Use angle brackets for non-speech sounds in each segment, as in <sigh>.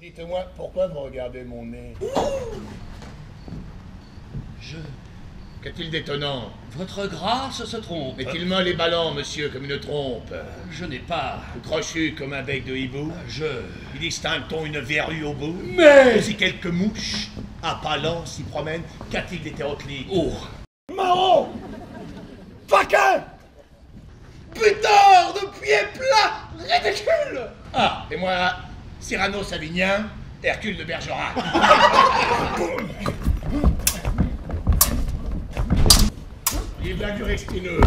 Dites-moi, pourquoi vous regardez mon nez Je. Qu'a-t-il d'étonnant Votre grâce se trompe. Est-il molle et ballant, monsieur, comme une trompe Je n'ai pas. Ou crochu comme un bec de hibou Je. Y distingue-t-on une verrue au bout Mais. Si quelques mouches, à pas lents, s'y promènent, qu'a-t-il d'hétéroclite Oh Marron Faquin Buteur de pied plat Ridicule Ah, et moi, Cyrano Savinien, Hercule de Bergerac. <laughs> Il est bien du restineux.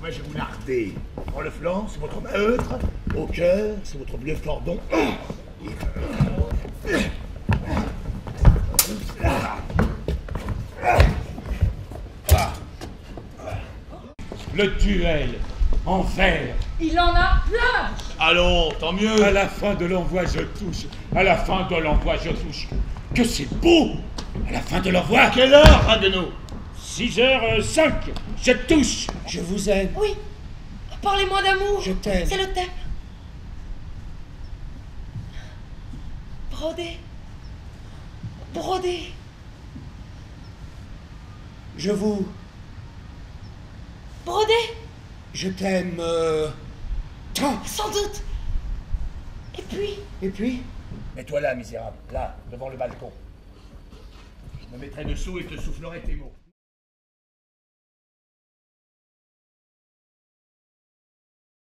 Moi, je vais vous larder. En le flanc, c'est votre meutre. Au cœur, c'est votre bleu cordon. Le duel en fer. Il en a plein Allons, tant mieux. À la fin de l'envoi, je touche. À la fin de l'envoi, je touche. Que c'est beau À la fin de l'envoi, À quelle heure, Raguenaud 6h05, je touche. Je vous aime. Oui. Parlez-moi d'amour. Je t'aime. C'est le thème. Brodé. Brodé. Je vous. Brodé. Je t'aime. euh. Sans doute. Et puis, Et puis Mets-toi là, misérable, là, devant le balcon. Je me mettrai dessous et te soufflerai tes mots.